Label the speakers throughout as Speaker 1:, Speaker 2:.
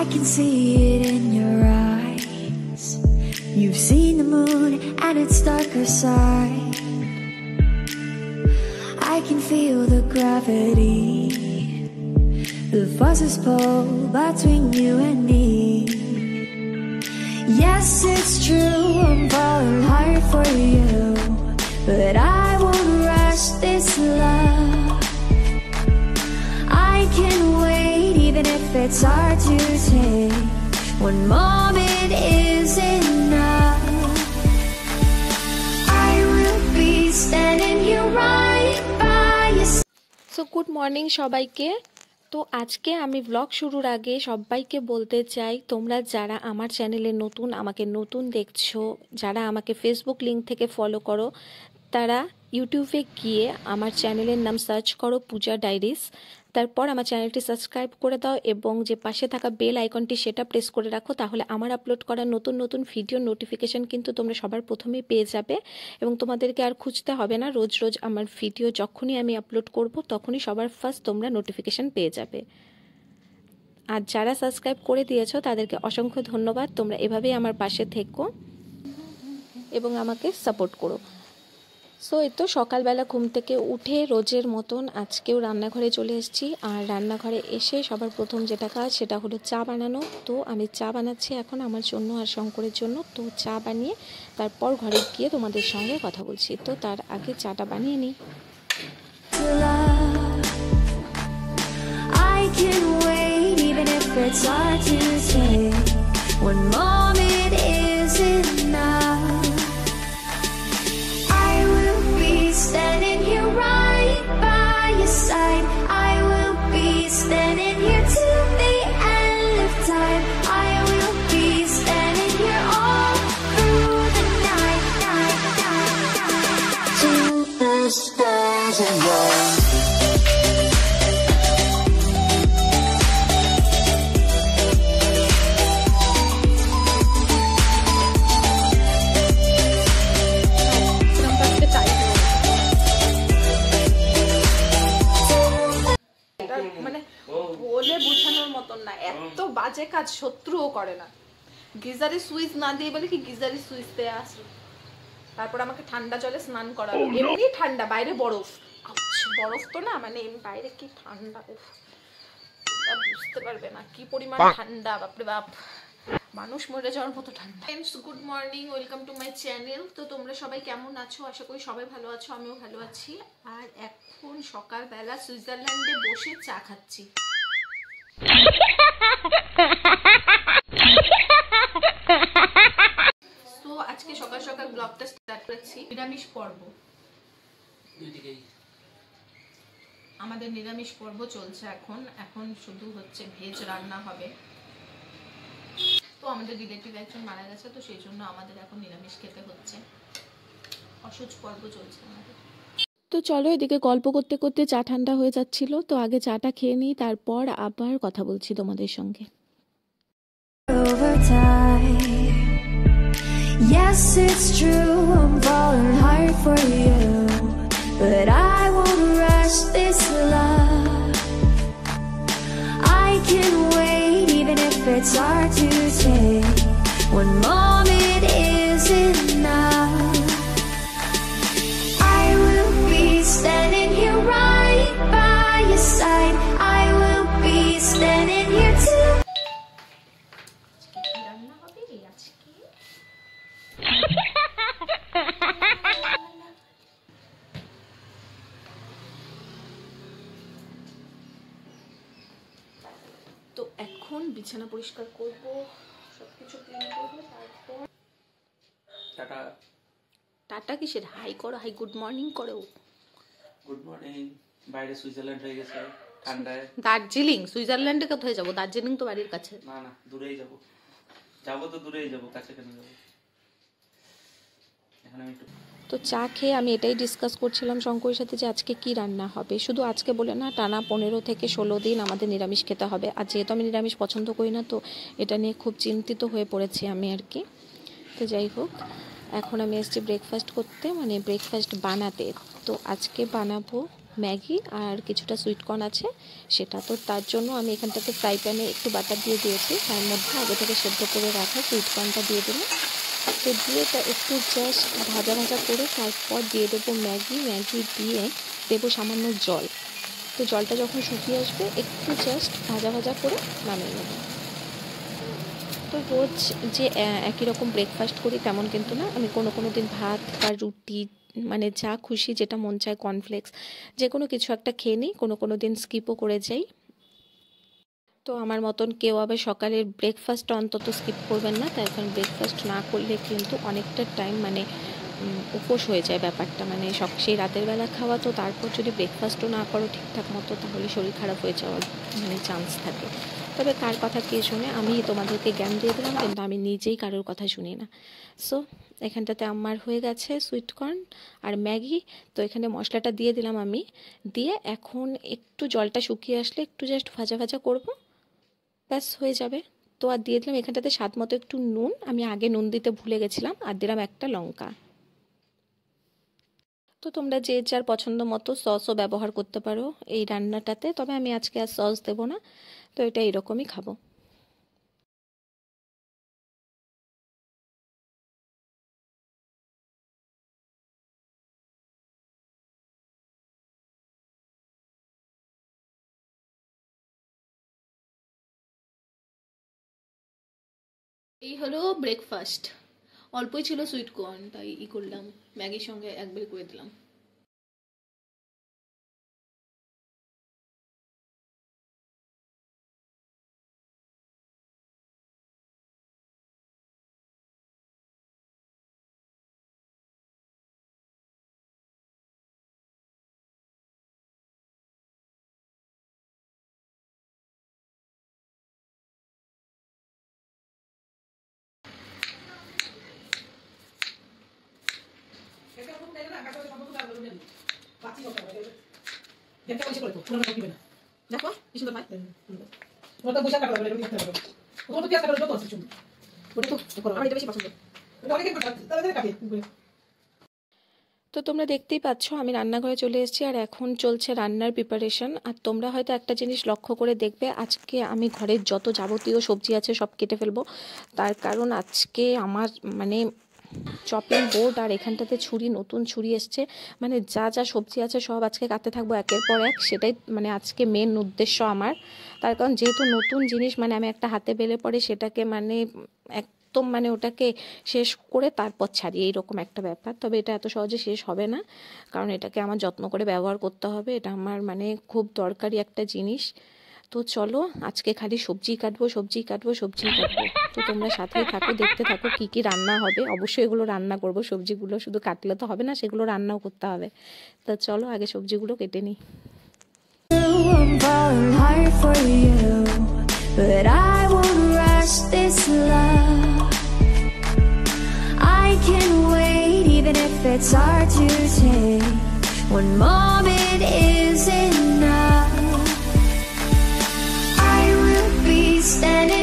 Speaker 1: I can see it in your eyes. You've seen the moon and its darker side. I can feel the gravity. The forces pull between you and me. Yes, it's true, I'm falling hard for you. But I won't rush this love. I can wait even if it's hard to take. One moment is enough. I will be standing here right by.
Speaker 2: So good morning সবাইকে তো আজকে আমি blog শুরুর আগে সবাইকে বলতে চাই, তোমরা যারা আমার চ্যানেলে নতুন, আমাকে নতুন দেখছ, যারা আমাকে ফেসবুক লিঙ্ক থেকে ফলো করো, তারা ইউটিউবে গিয়ে আমার চ্যানেলের নাম সার্চ করো, পূজা ডায়েরিস তারপর আমার চ্যানেলটি সাবস্ক্রাইব করে দাও এবং যে পাশে থাকা বেল আইকনটি সেটা প্রেস করে রাখো, তাহলে আমার আপলোড করা নতুন নতুন ভিডিও নোটিফিকেশন কিন্তু তোমরা সবার প্রথমেই পেয়ে যাবে এবং তোমাদেরকে আর খুঁজতে হবে না। রোজ রোজ আমার ভিডিও যখনই আমি আপলোড করব, তখনই সবার ফার্স্ট তোমরা নোটিফিকেশন পেয়ে যাবে। আর যারা সাবস্ক্রাইব করে দিয়েছ, তাদেরকে অসংখ্য ধন্যবাদ। তোমরা এভাবেই আমার পাশে থেকো এবং আমাকে সাপোর্ট করো। সো এই তো সকালবেলা ঘুম থেকে উঠে রোজের মতন আজকেও রান্নাঘরে চলে এসেছি। আর রান্নাঘরে এসে সবার প্রথম যেটা কাজ, সেটা হলো চা বানানো। তো আমি চা বানাচ্ছি এখন আমার জন্য আর শঙ্করের জন্য। তো চা বানিয়ে তারপর ঘরে গিয়ে তোমাদের সঙ্গে কথা বলছি। তো তার আগে চাটা বানিয়ে নিই.
Speaker 1: I can wait even if it's hard to
Speaker 3: কাজ শত্রুও করে না। গিজারে সুইচ না দিয়ে বলে কি গিজারে সুইচ দেয়া আছে? তারপর আমাকে ঠান্ডা জলে স্নান করালো। এমনি ঠান্ডা বাইরে বরফ। বরফ তো না মানে এমনি বাইরে কি ঠান্ডা উফ। বুঝতে পারবে না কি পরিমাণ ঠান্ডা বাপরে বাপ। মানুষ মরে যাওয়ার মতো ঠান্ডা। Friends good morning welcome to my channel তো তোমরা সবাই কেমন আছো? আশা করি সবাই ভালো আছো আমিও ভালো আছি। আর এখন সকালবেলা সুইজারল্যান্ডে বসে চা খাচ্ছি। তো আজকে সকাল সকাল ব্লগটা স্টার্ট করেছি। নিরামিষ পর্ব। আমাদের নিরামিষ পর্ব চলছে এখন। এখন শুধু হচ্ছে ভেজ রান্না হবে। তো আমাদের রিলেটিভ একজন মারা গেছে তো সেই জন্য আমাদের এখন নিরামিষ খেতে হচ্ছে। অসুচ পর্ব চলছে আমাদের।
Speaker 2: চলো এদিকে গল্প করতে করতে চা ঠান্ডা হয়ে যাচ্ছিল, তো আগে চাটা খেয়ে নিই, তারপর আবার কথা বলছি তোমাদের সঙ্গে
Speaker 1: It's hard to say one
Speaker 3: more. বিছানা পরিষ্কার করব সবকিছু ক্লিন করব তারপর
Speaker 4: টাটা।
Speaker 3: টাটা কিসের? হাই করো হাই গুড মর্নিং করো।
Speaker 4: গুড মর্নিং বাইরে সুইজারল্যান্ড হয়ে গেছে ঠান্ডায়।
Speaker 3: দার্জিলিং সুইজারল্যান্ডে কোথায় যাব? দার্জিলিং তো বাড়ির কাছে।
Speaker 4: না না দূরেই যাব। যাব তো দূরেই যাব কাছে কেন যাব? এখন আমি একটু
Speaker 2: তো চা খেয়ে আমি এটাই ডিসকাস করছিলাম শঙ্করের সাথে যে আজকে কি রান্না হবে। শুধু আজকে বলে না, টানা পনেরো থেকে ষোলো দিন আমাদের নিরামিষ খেতে হবে। আর যেহেতু আমি নিরামিষ পছন্দ করি না, তো এটা নিয়ে খুব চিন্তিত হয়ে পড়েছি আমি আর কি। তো যাই হোক, এখন আমি এসেছি ব্রেকফাস্ট করতে মানে ব্রেকফাস্ট বানাতে। তো আজকে বানাবো ম্যাগি আর কিছুটা সুইটকর্ন আছে, সেটা তো তার জন্য আমি এখানটাতে ফ্রাই প্যানে একটু বাটার দিয়ে দিয়েছি। তার মধ্যে আগে থেকে সেদ্ধ করে রাখা সুইটকর্নটা দিয়ে দিলাম। তো দিয়ে এটা একটু জাস্ট ভাজা ভাজা করে তারপর দিয়ে দেবো ম্যাগি। ম্যাগি দিয়ে দেবো সামান্য জল। তো জলটা যখন শুকিয়ে আসবে, একটু জাস্ট ভাজা ভাজা করে নামিয়ে নেব। তো রোজ যে একই রকম ব্রেকফাস্ট করি তেমন কিন্তু না। আমি কোনো কোনো দিন ভাত বা রুটি মানে যা খুশি যেটা মন চায় কর্নফ্লেক্স যে কোনো কিছু একটা খেয়ে নিই, কোনো কোনো দিন স্কিপও করে যাই। তো আমার মতন কেউ আবার সকালের ব্রেকফাস্টটা অন্তত স্কিপ করবেন না। তাই কারণ ব্রেকফাস্ট না করলে কিন্তু অনেকটা টাইম মানে উপোস হয়ে যায় ব্যাপারটা। মানে সব সেই রাতের বেলা খাওয়া তো তারপর যদি ব্রেকফাস্টও না করো ঠিকঠাক মতো, তাহলে শরীর খারাপ হয়ে যাওয়ার মানে চান্স থাকে। তবে কার কথা কে শুনে, আমি তোমাদেরকে জ্ঞান দিয়ে দিলাম, কিন্তু আমি নিজেই কারোর কথা শুনি না। সো এখানটাতে আমার হয়ে গেছে সুইটকর্ন আর ম্যাগি। তো এখানে মশলাটা দিয়ে দিলাম আমি। দিয়ে এখন একটু জলটা শুকিয়ে আসলে একটু জাস্ট ভাজা ভাজা করব। ব্যাস, হয়ে যাবে। তো আর দিয়ে দিলাম এখানটাতে স্বাদ মতো একটু নুন। আমি আগে নুন দিতে ভুলে গেছিলাম, আর দিলাম একটা লঙ্কা। তো তোমরা যে যার পছন্দ মতো সসও ব্যবহার করতে পারো এই রান্নাটাতে, তবে আমি আজকে আর সস দেবো না। তো এটা এরকমই খাব।
Speaker 3: এই হলো ব্রেকফাস্ট অল্পই ছিল সুইট কর্ন তাই ই করলাম। ম্যাগির সঙ্গে একবারে করে দিলাম। দেখো কি সুন্দর ভাই।
Speaker 5: ওটা বসে কাটা যাবে এটা কাটা যাবে ওটা পেঁয়াজ কাটা যত আছে শুনুন ওটা তো করো
Speaker 3: আমার এটা বেশি পছন্দ।
Speaker 5: এটা অনেকে কাটা কাটে
Speaker 2: তো তোমরা দেখতেই পাচ্ছ আমি রান্নাঘরে চলে এসেছি আর এখন চলছে রান্নার প্রিপারেশন আর তোমরা হয়তো একটা জিনিস লক্ষ্য করে দেখবে আজকে আমি ঘরের যত যাবতীয় সবজি আছে সব কেটে ফেলব। তার কারণ আজকে আমার মানে চপিং বোর্ড আর এখানটাতে ছুরি, নতুন ছুরি এসছে। মানে যা যা সবজি আছে সব আজকে কাটতে থাকব একের পর এক। সেটাই মানে আজকে মেন উদ্দেশ্য আমার। তার কারণ যেহেতু নতুন জিনিস মানে আমি একটা হাতে বেলে পরে সেটাকে মানে একদম মানে ওটাকে শেষ করে তারপর ছাড়ি। এইরকম একটা ব্যাপার। তবে এটা এত সহজে শেষ হবে না। কারণ এটাকে আমার যত্ন করে ব্যবহার করতে হবে। এটা আমার মানে খুব দরকারি একটা জিনিস। তো চলো, আজকে খালি সবজি কাটবো সবজি কাটবো সবজি কাটবো। তো তোমরা সাথেই থাকো, দেখতে থাকো কি কি রান্না হবে। অবশ্যই এগুলো রান্না করব, সবজিগুলো শুধু কাটলে তো হবে না, সেগুলো রান্নাও করতে হবে। তা চলো আগে সবজিগুলো কেটে নিই।
Speaker 1: It's hard to take. One moment is standing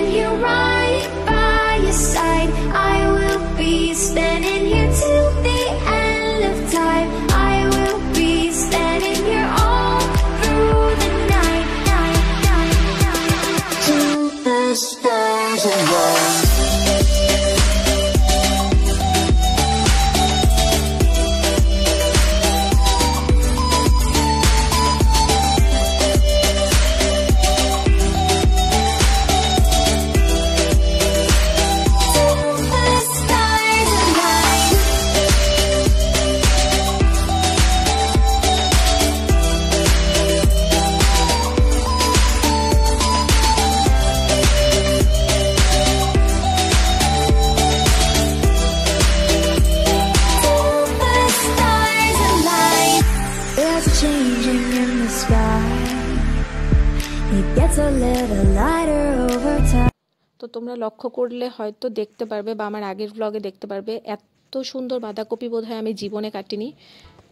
Speaker 2: লক্ষ্য করলে হয়তো দেখতে পারবে বা আমার আগের ব্লগে দেখতে পারবে, এত সুন্দর বাঁধাকপি বোধ আমি জীবনে কাটিনি।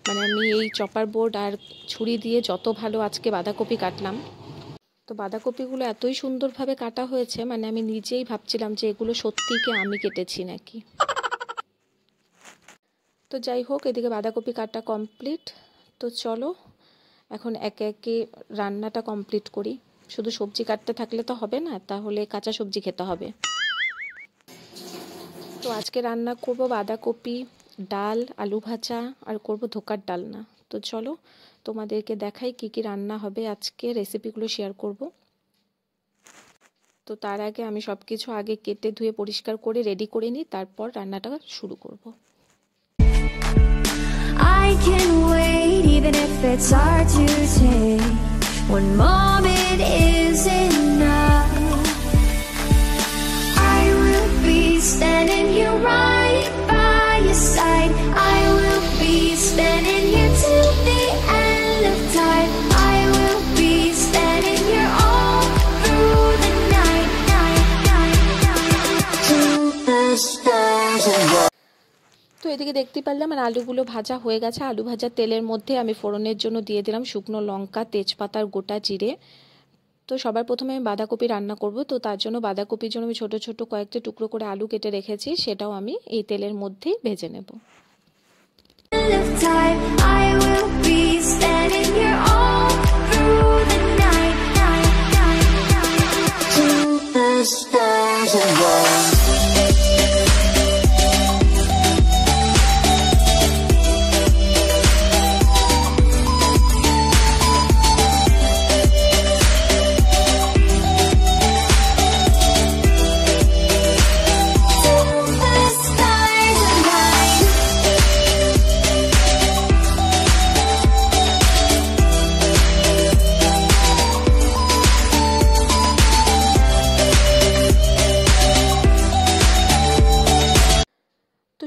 Speaker 2: মানে আমি এই চপার বোর্ড আর ছুরি দিয়ে যত ভালো আজকে বাঁধাকপি কাটলাম। তো বাঁধাকপিগুলো এতই সুন্দরভাবে কাটা হয়েছে মানে আমি নিজেই ভাবছিলাম যে এগুলো সত্যিই কি আমি কেটেছি নাকি। তো যাই হোক, এদিকে বাঁধাকপি কাটা কমপ্লিট তো চলো, এখন একে একে রান্নাটা কমপ্লিট করি। শুধু সবজি কাটতে থাকলে তো হবে না, তাহলে কাঁচা সবজি খেতে হবে। তো আজকে রান্না করব বাঁধাকপি, ডাল, আলু ভাজা, আর করব ধোকার ডালনা। তো চলো তোমাদেরকে দেখাই কি কি রান্না হবে, আজকে রেসিপিগুলো শেয়ার করব। তো তার আগে আমি সব কিছু আগে কেটে ধুয়ে পরিষ্কার করে রেডি করে নিই, তারপর রান্নাটা শুরু করব।
Speaker 1: I can wait even if it's hard to. One moment is enough. I will be standing here right by your side. I will be standing here till the
Speaker 2: এদিকে দেখতে পারলাম আর আলুগুলো ভাজা হয়ে গেছে। আলু ভাজার তেলের মধ্যে আমি ফোড়নের জন্য দিয়ে দিলাম শুকনো লঙ্কা, তেজপাতার গোটা জিরে। তো সবার প্রথমে আমি বাঁধাকপি রান্না করব। তো তার জন্য বাঁধাকপির জন্য আমি ছোটো ছোটো কয়েকটা টুকরো করে আলু কেটে রেখেছি। সেটাও আমি এই তেলের মধ্যেই ভেজে নেব।
Speaker 1: Of time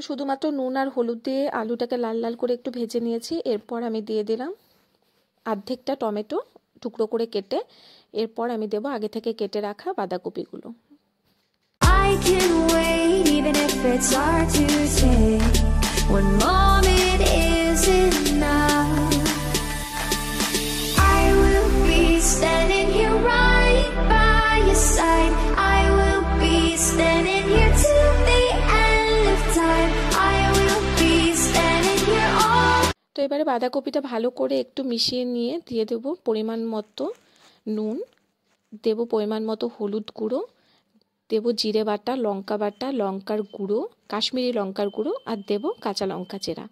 Speaker 2: শুধুমাত্র নুন আর হলুদ দিয়ে আলুটাকে লাল লাল করে একটু ভেজে নিয়েছি এরপর আমি দিয়ে দিলাম অর্ধেকটা টমেটো টুকরো করে কেটে এরপর আমি দেবো আগে থেকে কেটে রাখা বাঁধাকপিগুলো.
Speaker 1: I will be standing here right by your side.
Speaker 2: তো এবারে বাঁধাকপিটা ভালো করে একটু মিশিয়ে নিয়ে দিয়ে দেব পরিমাণ মতো নুন। দেব পরিমাণ মতো হলুদ গুঁড়ো। দেব জিরে বাটা, লঙ্কা বাটা, লঙ্কার গুঁড়ো, কাশ্মীরি লঙ্কার গুঁড়ো আর দেব কাঁচা লঙ্কা চেরা।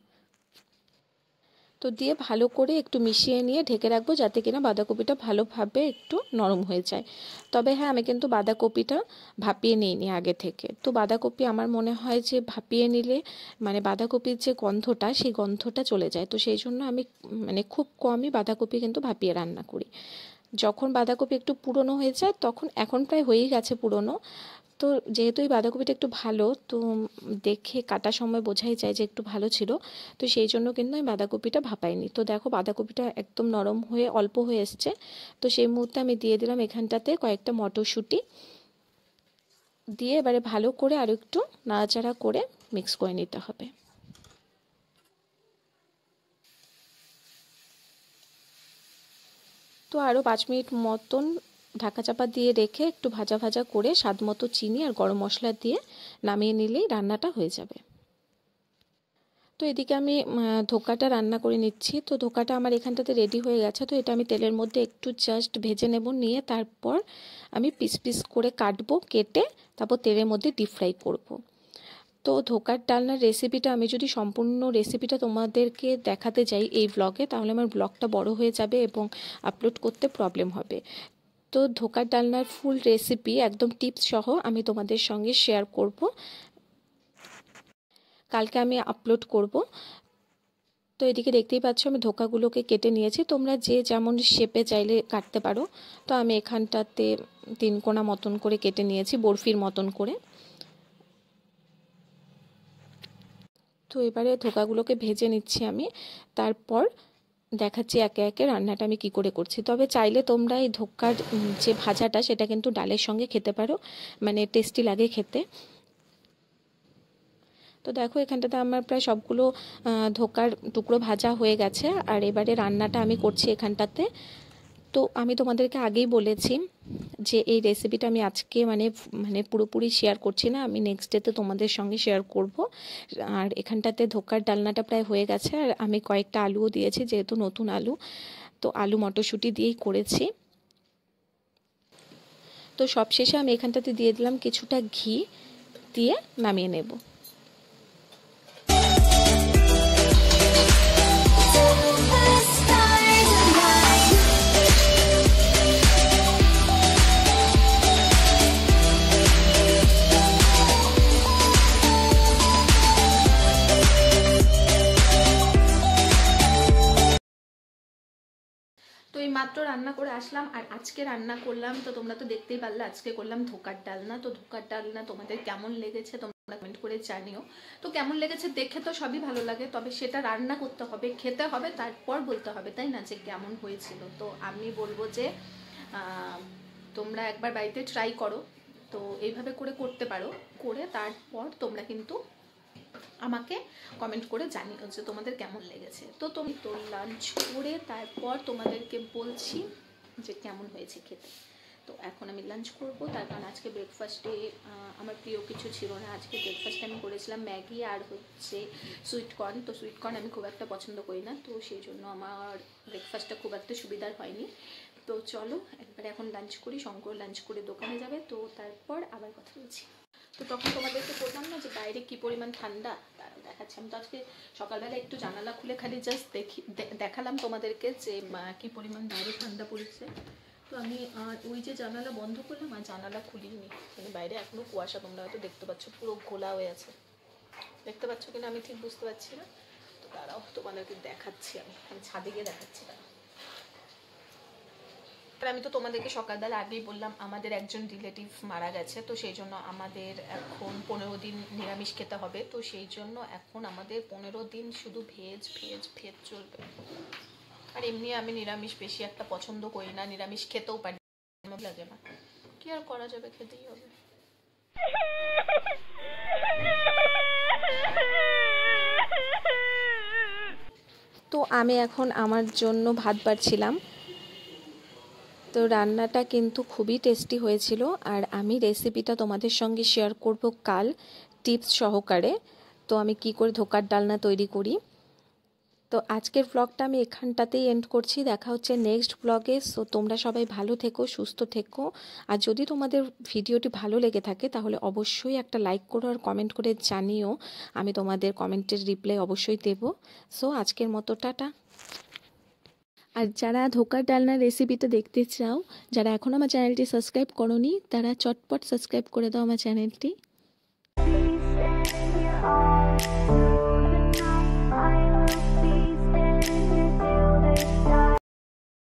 Speaker 2: তো দিয়ে ভালো করে একটু মিশিয়ে নিয়ে ঢেকে রাখব যাতে কিনা বাঁধাকপিটা ভালোভাবে একটু নরম হয়ে যায়। তবে হ্যাঁ আমি কিন্তু বাঁধাকপিটা ভাপিয়ে নিইনি আগে থেকে। তো বাঁধাকপি আমার মনে হয় যে ভাপিয়ে নিলে মানে বাঁধাকপির যে গন্ধটা, সেই গন্ধটা চলে যায়। তো সেই জন্য আমি মানে খুব কমই বাঁধাকপি কিন্তু ভাপিয়ে রান্না করি। যখন বাঁধাকপি একটু পুরনো হয়ে যায়, তখন এখন প্রায় হয়েই গেছে পুরনো। তো যেহেতু এই বাঁধাকপিটা একটু ভালো, তো দেখে কাটার সময় বোঝাই যায় যে একটু ভালো ছিল। তো সেই জন্য কিন্তু আমি বাঁধাকপিটা ভাপাইনি। তো দেখো বাঁধাকপিটা একদম নরম হয়ে অল্প হয়ে এসছে। তো সেই মুহূর্তে আমি দিয়ে দিলাম এখানটাতে কয়েকটা মটরশুঁটি। দিয়ে এবারে ভালো করে আরও একটু নাড়াচাড়া করে মিক্স করে নিতে হবে। তো আরও পাঁচ মিনিট মতন ঢাকা চাপা দিয়ে রেখে একটু ভাজা ভাজা করে স্বাদ মতো চিনি আর গরম মশলা দিয়ে নামিয়ে নিলেই রান্নাটা হয়ে যাবে। তো এদিকে আমি ধোকাটা রান্না করে নিচ্ছি। তো ধোকাটা আমার এখানটাতে রেডি হয়ে গেছে। তো এটা আমি তেলের মধ্যে একটু জাস্ট ভেজে নেব, নিয়ে তারপর আমি পিস পিস করে কাটবো, কেটে তারপর তেলের মধ্যে ডিপ ফ্রাই করব। তো ধোকার ডালনার রেসিপিটা আমি যদি সম্পূর্ণ রেসিপিটা তোমাদেরকে দেখাতে যাই এই ব্লগে তাহলে আমার ব্লগটা বড় হয়ে যাবে এবং আপলোড করতে প্রবলেম হবে। তো ধোকার ডালনার ফুল রেসিপি একদম টিপস সহ আমি তোমাদের সঙ্গে শেয়ার করব। কালকে আমি আপলোড করব। তো এদিকে দেখতেই পাচ্ছ আমি ধোকাগুলোকে কেটে নিয়েছি। তোমরা যে যেমন শেপে চাইলে কাটতে পারো। তো আমি এখানটাতে তিন কোনা মতন করে কেটে নিয়েছি, বরফির মতন করে। তো এবারে ধোকাগুলোকে ভেজে নিচ্ছি আমি। তারপর দেখাচ্ছি একে একে রান্নাটা আমি কি করে করছি। তবে চাইলে তোমরা এই ধোকার যে ভাজাটা সেটা কিন্তু ডালের সঙ্গে খেতে পারো মানে টেস্টি লাগে খেতে। তো দেখো, এখানটাতে আমার প্রায় সবগুলো ধোকার টুকরো ভাজা হয়ে গেছে। আর এবারে রান্নাটা আমি করছি এখানটাতে। তো আমি তোমাদেরকে আগেই বলেছি যে এই রেসিপিটা আমি আজকে মানে মানে পুরোপুরি শেয়ার করছি না, আমি নেক্সট ডেতে তোমাদের সঙ্গে শেয়ার করব। আর এখানটাতে ধোকার ডালনাটা প্রায় হয়ে গেছে, আর আমি কয়েকটা আলুও দিয়েছি, যেহেতু নতুন আলু।
Speaker 1: তো আলু মটরশুঁটি দিয়েই করেছি। তো সবশেষে আমি এখানটাতে দিয়ে দিলাম কিছুটা ঘি, দিয়ে নামিয়ে নেব।
Speaker 2: মাত্র রান্না করে আসলাম, আর আজকে রান্না করলাম, তো তোমরা তো দেখতেই পারলে আজকে করলাম ধোকার ডালনা তো ধোকার ডালনা তোমাদের কেমন লেগেছে তোমরা কমেন্ট করে জানিও। তো কেমন লেগেছে দেখে তো সবই ভালো লাগে, তবে সেটা রান্না করতে হবে, খেতে হবে, তারপর বলতে হবে, তাই না? যে কেমন হয়েছিল। তো আমি বলব যে তোমরা একবার বাড়িতে ট্রাই করো, তো এইভাবে করে করতে পারো, করে তারপর তোমরা কিন্তু আমাকে কমেন্ট করে জানিও যে তোমাদের কেমন লেগেছে। তো তুমি তো লাঞ্চ করে তারপর তোমাদেরকে বলছি যে কেমন হয়েছে খেতে। তো এখন আমি লাঞ্চ করব, তার কারণ আজকে ব্রেকফাস্টে আমার প্রিয় কিছু ছিল না। আজকে ব্রেকফাস্টে আমি করেছিলাম ম্যাগি আর হচ্ছে সুইট কর্ন তো সুইট কর্ন আমি খুব একটা পছন্দ করি না, তো সেই জন্য আমার ব্রেকফাস্টটা খুব একটা সুবিধার হয়নি। তো চলো, একবারে এখন লাঞ্চ করি, শঙ্কর লাঞ্চ করে দোকানে যাবে। তো তারপর আবার কথা বলছি। তো তখন তোমাদেরকে বললাম না যে বাইরে কি পরিমাণ ঠান্ডা? দেখাচ্ছি, আমি তো আজকে সকালবেলা একটু জানালা খুলে খালি জাস্ট দেখি দেখালাম তোমাদেরকে যে কি পরিমাণ বাইরে ঠান্ডা পড়েছে। তো আমি ওই যে জানালা বন্ধ করলাম, আর জানালা খুলিনি। মানে বাইরে এখনও কুয়াশা, তোমরা হয়তো দেখতে পাচ্ছ, পুরো ঘোলা হয়ে আছে। দেখতে পাচ্ছ কিনা আমি ঠিক বুঝতে পারছি না। তো তারাও তোমাদেরকে দেখাচ্ছি আমি। আমি ছাদে গিয়ে দেখাচ্ছি, দাঁড়াও। আর আমি তো তোমাদেরকে সকালবেলা আগেই বললাম, আমাদের একজন রিলেটিভ মারা গেছে, তো সেই জন্য আমাদের এখন পনেরো দিন নিরামিষ খেতে হবে, তো সেই জন্য এখন আমাদের পনেরো দিন শুধু ভেজ ভেজ ভেজ চলবে। আর এমনি আমি নিরামিষ বেশি একটা পছন্দ করি না, নিরামিষ খেতেও পারি লাগে না। কি আর করা যাবে, খেতেই হবে।
Speaker 1: তো আমি এখন আমার জন্য ভাত বাড়ছিলাম। তো রান্নাটা কিন্তু খুবই টেস্টি হয়েছিল আর আমি রেসিপিটা তোমাদের সঙ্গে শেয়ার করব কাল টিপস সহকারে। তো আমি কি করে ধোকার ডালনা তৈরি করি। তো আজকের ব্লগটা আমি এখানটাতেই এন্ড করছি। দেখা হচ্ছে নেক্সট ব্লগে সো তোমরা সবাই ভালো থেকো, সুস্থ থেকো। আর যদি তোমাদের ভিডিওটি ভালো লেগে থাকে, তাহলে অবশ্যই একটা লাইক করো আর কমেন্ট করে জানিও। আমি তোমাদের কমেন্টের রিপ্লাই অবশ্যই দেব। সো আজকের মতো, টাটা। আর যারা ধোকার ডালনার রেসিপিটা দেখতে চাও, যারা এখন আমার চ্যানেলটি সাবস্ক্রাইব করনি, তারা চটপট সাবস্ক্রাইব করে দাও আমার চ্যানেলটি